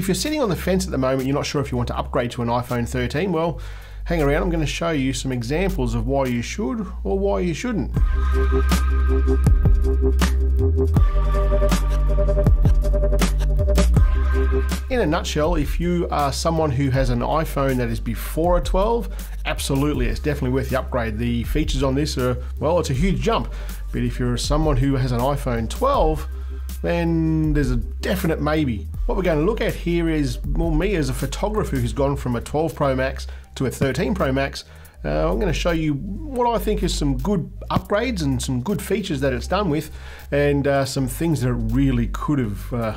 If you're sitting on the fence at the moment, you're not sure if you want to upgrade to an iPhone 13, well, hang around, I'm going to show you some examples of why you should or why you shouldn't. In a nutshell, if you are someone who has an iPhone that is before a 12, absolutely, it's definitely worth the upgrade. The features on this are, well, it's a huge jump. But if you're someone who has an iPhone 12, then there's a definite maybe. What we're going to look at here is, well, me as a photographer who's gone from a 12 Pro Max to a 13 Pro Max, uh, I'm going to show you what I think is some good upgrades and some good features that it's done with, and uh, some things that it really could have uh,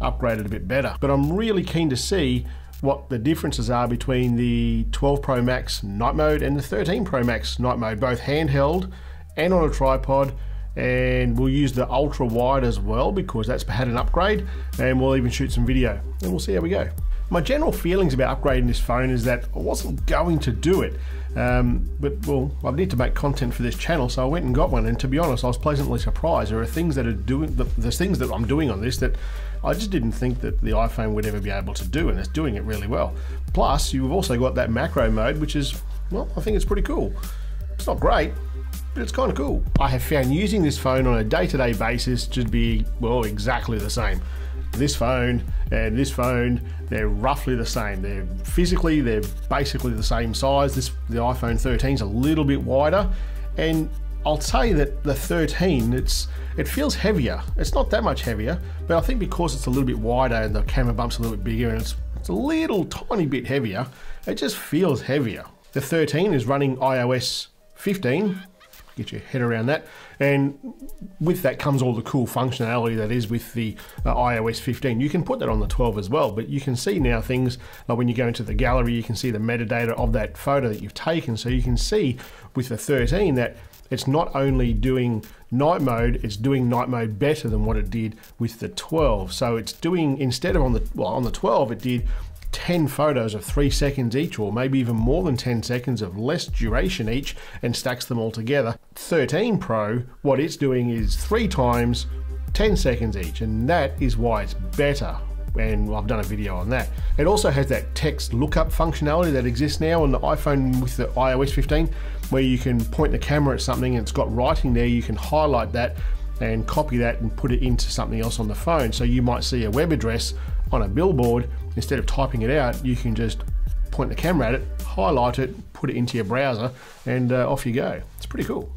upgraded a bit better. But I'm really keen to see what the differences are between the 12 Pro Max night mode and the 13 Pro Max night mode, both handheld and on a tripod. And we'll use the ultra wide as well because that's had an upgrade, and we'll even shoot some video, and we'll see how we go. My general feelings about upgrading this phone is that I wasn't going to do it. Um, but well, I need to make content for this channel, so I went and got one. And to be honest, I was pleasantly surprised. There are things that are doing, there's things that I'm doing on this that I just didn't think that the iPhone would ever be able to do, and it's doing it really well. Plus, you've also got that macro mode, which is, well, I think it's pretty cool. It's not great, but it's kind of cool. I have found using this phone on a day-to-day -day basis to be, well, exactly the same this phone and this phone, they're roughly the same. They're physically, they're basically the same size. This the iPhone 13 is a little bit wider, and I'll say that the 13, it's it feels heavier. It's not that much heavier, but I think because it's a little bit wider and the camera bump's a little bit bigger and it's, it's a little tiny bit heavier, it just feels heavier. The 13 is running iOS 15, get your head around that. And with that comes all the cool functionality that is with the uh, iOS 15. You can put that on the 12 as well, but you can see now things like when you go into the gallery, you can see the metadata of that photo that you've taken. So you can see with the 13 that it's not only doing night mode, it's doing night mode better than what it did with the 12. So it's doing, instead of on the, well, on the 12, it did 10 photos of 3 seconds each, or maybe even more than 10 seconds of less duration each, and stacks them all together. 13 Pro, what it's doing is 3 times 10 seconds each, and that is why it's better. And I've done a video on that. It also has that text lookup functionality that exists now on the iPhone with the iOS 15, where you can point the camera at something and it's got writing there. You can highlight that and copy that and put it into something else on the phone. So you might see a web address on a billboard, instead of typing it out, you can just point the camera at it, highlight it, put it into your browser, and uh, off you go. It's pretty cool.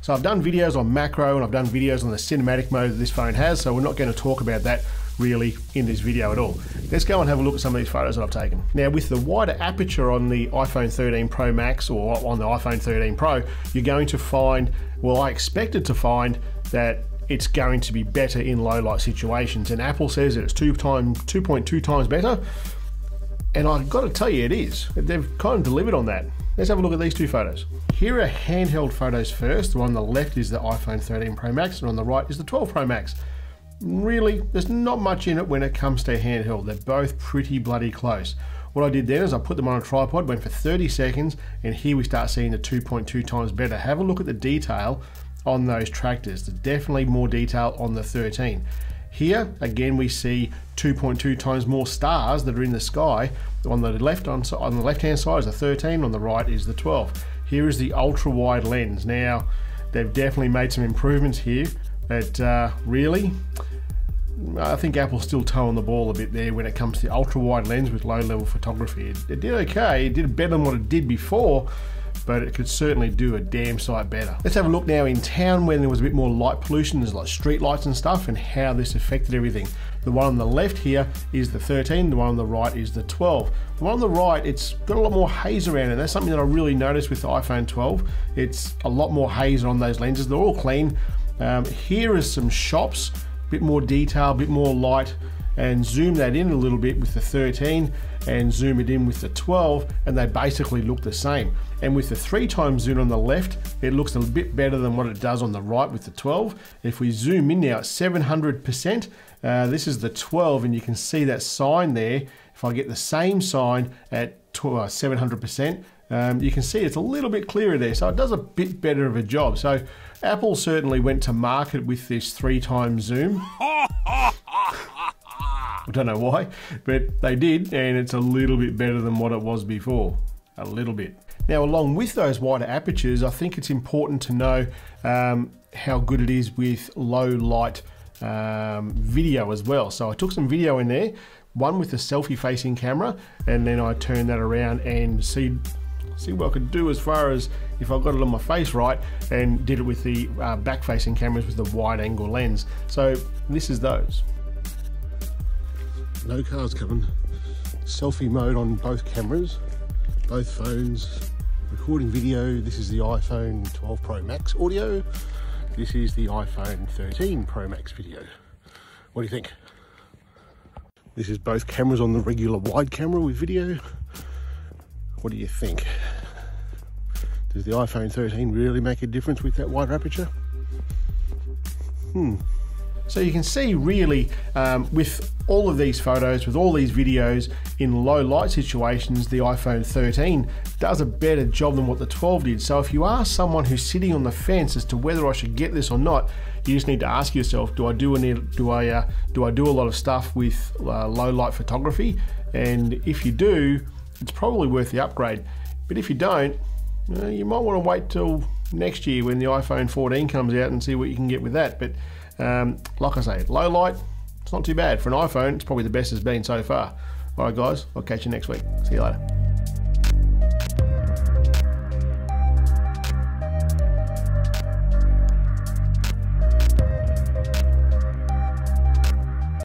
So I've done videos on macro and I've done videos on the cinematic mode that this phone has, so we're not going to talk about that really in this video at all. Let's go and have a look at some of these photos that I've taken. Now with the wider aperture on the iPhone 13 Pro Max or on the iPhone 13 Pro, you're going to find, well I expected to find that it's going to be better in low light situations. And Apple says it's two times, 2.2 times better. And I've got to tell you, it is. They've kind of delivered on that. Let's have a look at these two photos. Here are handheld photos first. The one on the left is the iPhone 13 Pro Max, and on the right is the 12 Pro Max. Really, there's not much in it when it comes to handheld. They're both pretty bloody close. What I did then is I put them on a tripod, went for 30 seconds, and here we start seeing the 2.2 times better. Have a look at the detail on those tractors. There's definitely more detail on the 13. Here, again, we see 2.2 times more stars that are in the sky. On the left on, on the left-hand side is the 13, on the right is the 12. Here is the ultra-wide lens. Now, they've definitely made some improvements here, but uh, really, I think Apple's still toeing the ball a bit there when it comes to ultra-wide lens with low-level photography. It, it did okay, it did better than what it did before, but it could certainly do a damn sight better. Let's have a look now in town when there was a bit more light pollution, there's like street lights and stuff, and how this affected everything. The one on the left here is the 13, the one on the right is the 12. The one on the right, it's got a lot more haze around it. That's something that I really noticed with the iPhone 12. It's a lot more haze on those lenses. They're all clean. Um, here is some shops, a bit more detail, a bit more light, and zoom that in a little bit with the 13 and zoom it in with the 12 and they basically look the same. And with the three times zoom on the left, it looks a bit better than what it does on the right with the 12. If we zoom in now at 700%, uh, this is the 12 and you can see that sign there. If I get the same sign at 700%, uh, um, you can see it's a little bit clearer there. So it does a bit better of a job. So Apple certainly went to market with this three times zoom. I don't know why, but they did, and it's a little bit better than what it was before. A little bit. Now, along with those wider apertures, I think it's important to know um, how good it is with low light um, video as well. So I took some video in there, one with the selfie facing camera, and then I turned that around and see see what I could do as far as if I got it on my face right and did it with the uh, back facing cameras with the wide angle lens. So this is those. No cars coming. Selfie mode on both cameras, both phones, recording video. This is the iPhone 12 Pro Max audio. This is the iPhone 13 Pro Max video. What do you think? This is both cameras on the regular wide camera with video. What do you think? Does the iPhone 13 really make a difference with that wide aperture? Hmm. So you can see really um, with all of these photos, with all these videos in low light situations, the iPhone 13 does a better job than what the 12 did. So if you are someone who's sitting on the fence as to whether I should get this or not, you just need to ask yourself: Do I do any? Do I uh, do I do a lot of stuff with uh, low light photography? And if you do, it's probably worth the upgrade. But if you don't, uh, you might want to wait till next year when the iPhone 14 comes out and see what you can get with that. But um, like I say, low light, it's not too bad. For an iPhone, it's probably the best it's been so far. All right, guys, I'll catch you next week. See you later.